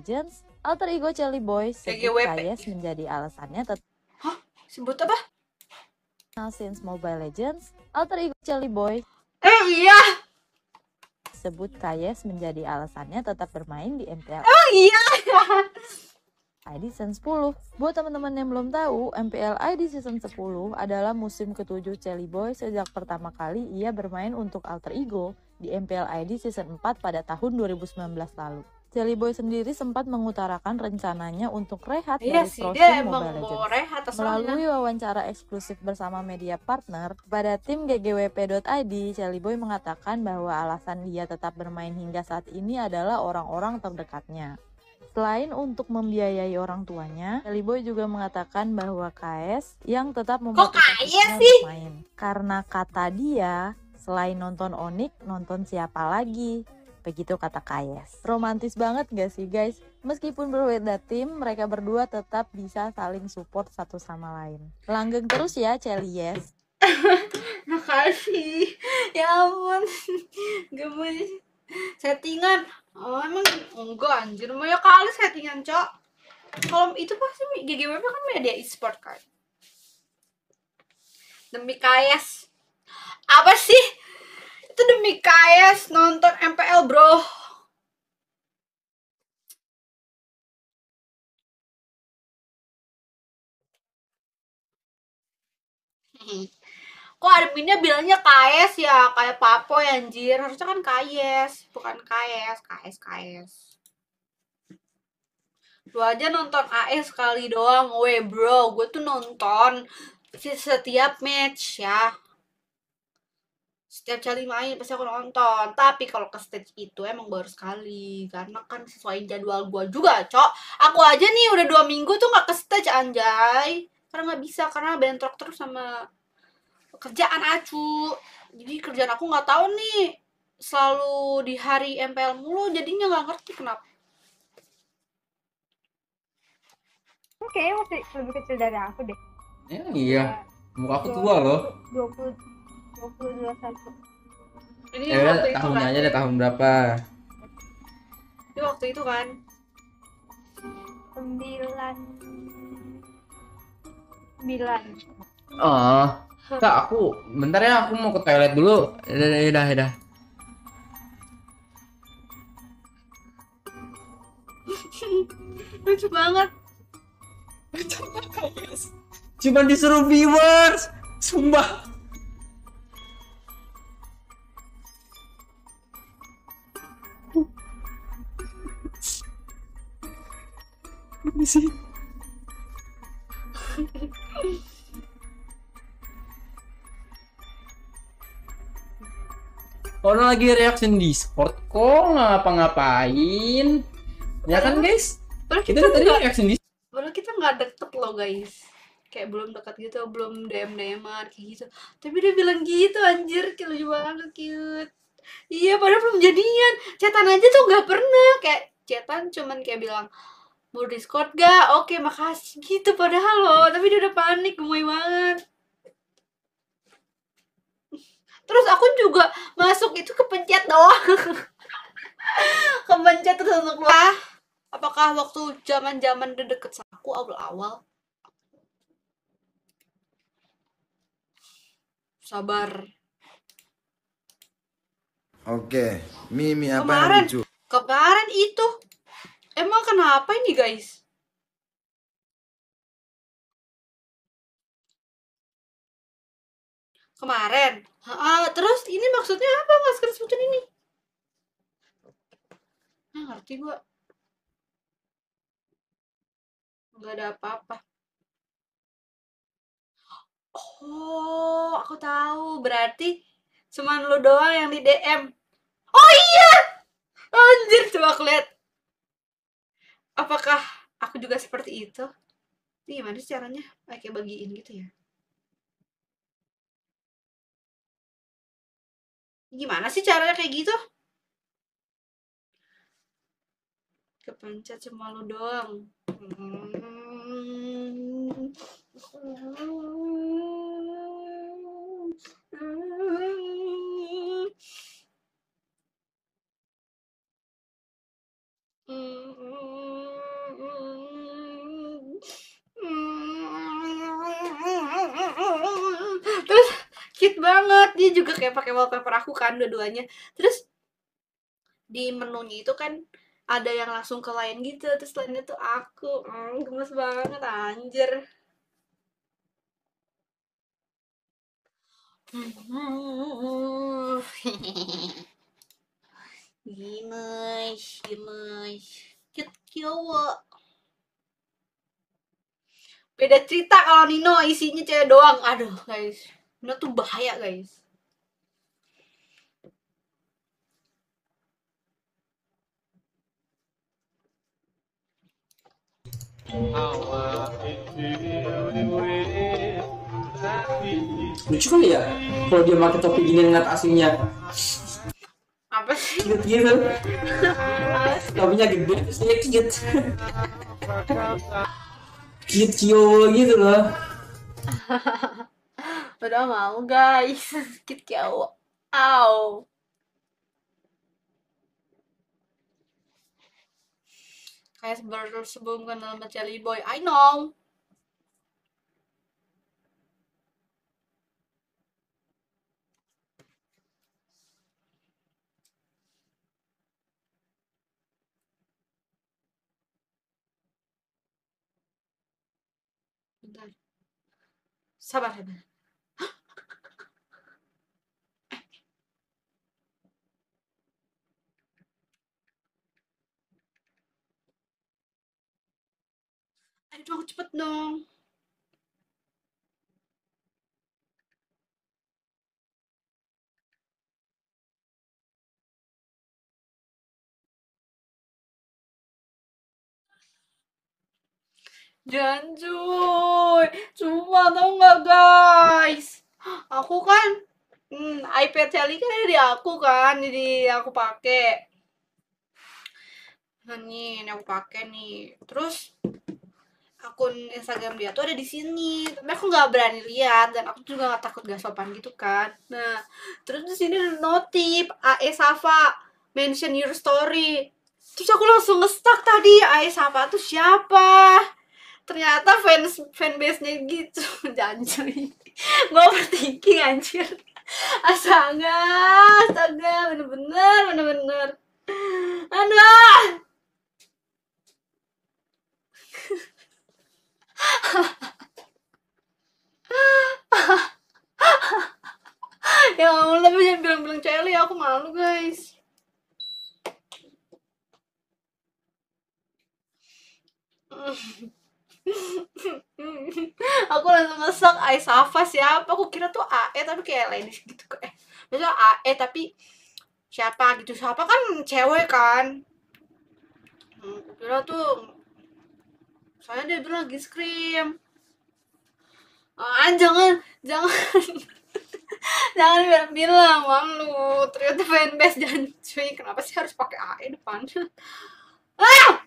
Legends, alter ego Chelly Boy sebut. Kayes menjadi alasannya tetap Sebut apa? Since Mobile Legends, alter ego Chelly Boy Eh iya. sebut Kayes menjadi alasannya tetap bermain di MPL Oh iya. ID Season 10. Buat teman-teman yang belum tahu, MPL ID Season 10 adalah musim ketujuh Chelly Boy sejak pertama kali ia bermain untuk alter ego di MPL ID Season 4 pada tahun 2019 lalu. Chelly Boy sendiri sempat mengutarakan rencananya untuk rehat Iya dari sih Pro dia Scene emang Mobile mau Legends. rehat Melalui wawancara eksklusif bersama media partner, pada tim ggwp.id, Chelly Boy mengatakan bahwa alasan dia tetap bermain hingga saat ini adalah orang-orang terdekatnya. Selain untuk membiayai orang tuanya, Boy juga mengatakan bahwa KS yang tetap memotivasinya KS untuk main. Karena kata dia, selain nonton Onik, nonton siapa lagi? Begitu kata KS. Romantis banget gak sih guys? Meskipun berbeda tim, mereka berdua tetap bisa saling support satu sama lain. Langgeng terus ya, Chelly yes. Makasih. Ya ampun. Gemes. Settingan. Oh, emang enggak anjir. Mau ya kali settingan, Cok. Kalau itu pasti GGWP kan media e-sport kan. Demi KS. Apa sih? Itu demi KS nonton MPL, Bro. Kok adminnya bilangnya KS ya? Kayak Papo ya anjir. Harusnya kan KS, bukan KS. KS, KS. Lu aja nonton AS sekali doang. Weh bro, gue tuh nonton setiap match ya. Setiap kali main pasti aku nonton. Tapi kalau ke stage itu emang baru sekali. Karena kan sesuai jadwal gue juga, Cok. Aku aja nih udah dua minggu tuh nggak ke stage anjay. Karena nggak bisa, karena bentrok terus sama kerjaan acu jadi kerjaan aku nggak tahu nih selalu di hari MPL mulu jadinya nggak ngerti kenapa Oke, masih lebih kecil dari aku deh. Ya, iya. Muka aku tua loh. 20 20 21. ini Ya udah, itu tahunnya kan aja deh tahun berapa? ini waktu itu kan 9 9. Oh, Kak, aku bentar ya, aku mau ke toilet dulu. Udah, udah, udah, udah. lucu banget Cuman disuruh viewers. Sumpah. Sih. Orang lagi reaction Discord kok nggak ngapa-ngapain? Ya kan guys? padahal Kita kita tadi nggak reaction Discord. padahal kita nggak deket loh guys kayak belum dekat gitu belum dm dm kayak gitu tapi dia bilang gitu anjir kayak lucu banget cute iya padahal belum jadian chatan aja tuh nggak pernah kayak chatan cuman kayak bilang mau discord gak oke makasih. Gitu padahal loh. Tapi dia udah panik gemoy banget. Terus aku juga masuk itu kepencet doang. Kepencet terus untuk keluar. Apakah waktu zaman zaman dia deket sama aku awal awal sabar. Oke, Mimi apa Kemarin. yang lucu? kemarin itu emang kenapa ini guys? Kemarin. Ah, terus ini maksudnya apa nggak screenshotin ini? Nggak ngerti gua. Nggak ada apa-apa. Oh aku tahu. Berarti cuman lu doang yang di DM oh iya! Anjir coba aku lihat apakah aku juga seperti itu? Ini gimana caranya? Kayak bagiin gitu ya? Gimana sih caranya kayak gitu? Kepencet cuma lu doang cute banget dia juga kayak pakai wallpaper aku kan dua-duanya terus di menunya itu kan ada yang langsung ke lain gitu terus lainnya tuh aku hmm, gemes banget anjir Gemes, gemes, cute cowok. Beda cerita kalau Nino isinya cewek doang. Aduh, guys. Nino tuh bahaya, guys. Lucu kali ya kalau dia pakai topi gini ngeliat aslinya Apa sih? cute gitu. Topinya gede terus dia cute. cute kyo gitu loh. Udah mau, guys. Cute cowok. Au. Kayak sebelum sebelum kenal sama Jelly Boy. I know. Sabar, sabar. Ayo dong, cepet dong. Jangan cuy, cuma tau nggak guys? Aku kan, hmm, iPad Sally kan ada aku kan, jadi aku pakai. Nih, ini aku pakai nih. Terus akun Instagram dia tuh ada di sini, tapi aku nggak berani lihat dan aku juga nggak takut gak sopan gitu kan. Nah, terus di sini ada notif AE Safa mention your story. Terus aku langsung nge-stuck tadi AE Safa tuh siapa? ternyata fans fanbase-nya gitu jancuy gue overthinking anjir astaga astaga bener-bener bener-bener aduh ya Allah tapi jangan aku malu guys. Aku langsung ngesek Aisafa siapa? Aku kira tuh AE tapi kayak lain gitu eh maksudnya AE tapi siapa gitu. Siapa kan cewek kan. Hmm, aku kira tuh soalnya dia bilang lagi scream ah jangan jangan jangan bilang bilang malu ternyata fanbase jangan cuy. Kenapa sih harus pakai AE depan? Ah